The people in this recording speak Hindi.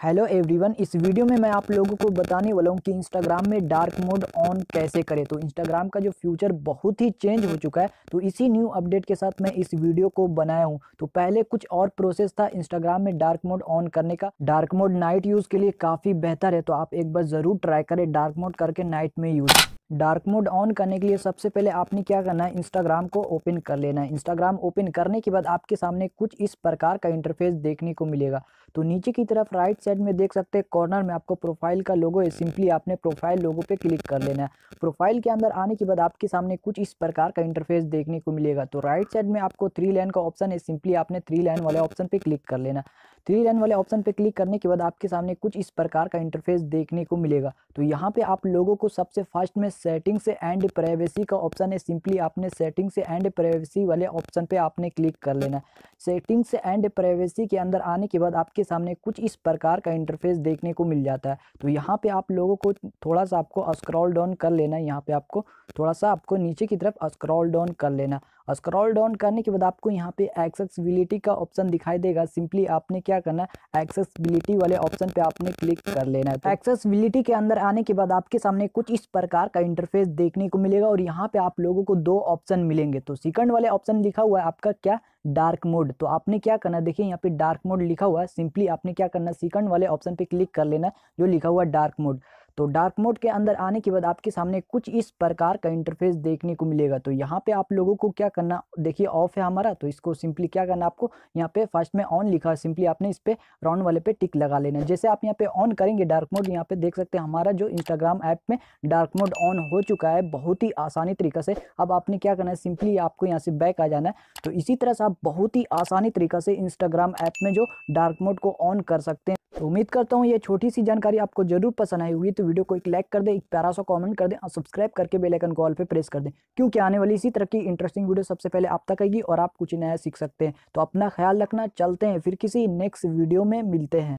हेलो एवरीवन इस वीडियो में मैं आप लोगों को बताने वाला हूँ कि इंस्टाग्राम में डार्क मोड ऑन कैसे करें। तो इंस्टाग्राम का जो फ्यूचर बहुत ही चेंज हो चुका है तो इसी न्यू अपडेट के साथ मैं इस वीडियो को बनाया हूँ। तो पहले कुछ और प्रोसेस था इंस्टाग्राम में डार्क मोड ऑन करने का। डार्क मोड नाइट यूज़ के लिए काफ़ी बेहतर है तो आप एक बार ज़रूर ट्राई करें डार्क मोड करके नाइट में यूज़ डार्क मोड ऑन करने के लिए सबसे पहले आपने क्या करना है? इंस्टाग्राम को ओपन कर लेना है। इंस्टाग्राम ओपन करने के बाद आपके सामने कुछ इस प्रकार का इंटरफेस देखने को मिलेगा। तो नीचे की तरफ़ राइट साइड में देख सकते हैं कॉर्नर में आपको प्रोफ़ाइल का लोगो है। सिंपली आपने प्रोफ़ाइल लोगो पे क्लिक कर लेना है। प्रोफ़ाइल के अंदर आने के बाद आपके सामने कुछ इस प्रकार का इंटरफेस देखने को मिलेगा। तो राइट साइड में आपको थ्री लाइन का ऑप्शन है। सिंपली आपने थ्री लाइन वाले ऑप्शन पर क्लिक कर लेना थ्री लाइन वाले ऑप्शन पर क्लिक करने के बाद आपके सामने कुछ इस प्रकार का इंटरफेस देखने को मिलेगा। तो यहाँ पे आप लोगों को सबसे फ़र्स्ट में सेटिंग से एंड प्राइवेसी का ऑप्शन है। सिंपली आपने सेटिंग से एंड प्राइवेसी वाले ऑप्शन पे आपने क्लिक कर लेना। सेटिंग से एंड प्राइवेसी के अंदर आने के बाद आपके सामने कुछ इस प्रकार का इंटरफेस देखने को मिल जाता है। तो यहाँ पे आप लोगों को थोड़ा सा आपको स्क्रॉल डाउन कर लेना है। यहाँ पे आपको थोड़ा सा आपको नीचे की तरफ़ स्क्रॉल डाउन कर लेना। स्क्रॉल डाउन करने के बाद आपको यहाँ पे एक्सेसिबिलिटी का ऑप्शन दिखाई देगा। सिंपली आपने क्या करना है? एक्सेसिबिलिटी वाले ऑप्शन पे आपने क्लिक कर लेना है। तो एक्सेसिबिलिटी के अंदर आने के बाद आपके सामने कुछ इस प्रकार का इंटरफेस देखने को मिलेगा और यहाँ पे आप लोगों को दो ऑप्शन मिलेंगे। तो सेकंड वाले ऑप्शन लिखा हुआ है आपका क्या? Dark mode. तो आपने क्या करना देखिए, यहाँ पे डार्क मोड लिखा हुआ है। सिंपली आपने क्या करना सेकंड वाले ऑप्शन पे क्लिक कर लेना जो लिखा हुआ डार्क मोड। तो डार्क मोड के अंदर आने के बाद आपके सामने कुछ इस प्रकार का इंटरफेस देखने को मिलेगा। तो यहाँ पे आप लोगों को क्या करना, देखिए ऑफ़ है हमारा तो इसको सिंपली क्या करना आपको, यहाँ पे फ़र्स्ट में ऑन लिखा है सिंपली आपने इस पर राउंड वाले पे टिक लगा लेना। जैसे आप यहाँ पे ऑन करेंगे डार्क मोड यहाँ पे देख सकते हैं हमारा जो इंस्टाग्राम ऐप में डार्क मोड ऑन हो चुका है, बहुत ही आसानी तरीका से। अब आपने क्या करना है सिंपली आपको यहाँ से बैक आ जाना है। तो इसी तरह से आप बहुत ही आसानी तरीका से इंस्टाग्राम ऐप में जो डार्क मोड को ऑन कर सकते हैं। तो उम्मीद करता हूँ ये छोटी सी जानकारी आपको ज़रूर पसंद आई होगी। तो वीडियो को एक लाइक कर दें, एक प्यारा सा कमेंट कर दें और सब्सक्राइब करके बेल आइकन कॉल पे प्रेस कर दें। क्योंकि आने वाली इसी तरह की इंटरेस्टिंग वीडियो सबसे पहले आप तक आएगी और आप कुछ नया सीख सकते हैं। तो अपना ख्याल रखना, चलते हैं फिर किसी नेक्स्ट वीडियो में, मिलते हैं।